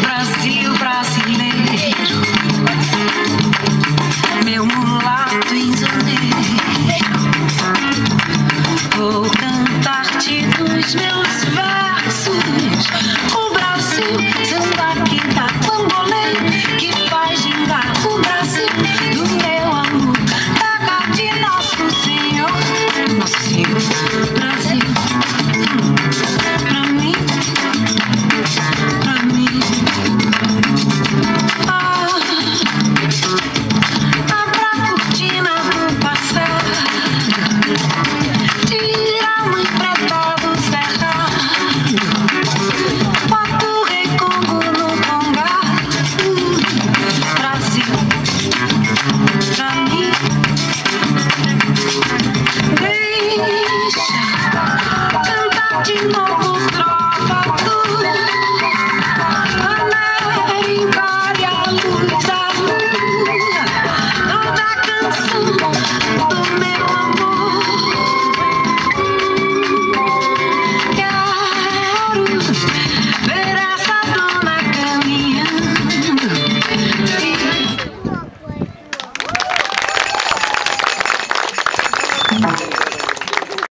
Brasil brasileiro, meu mulato insoneiro, vou cantar-te nos meus versos.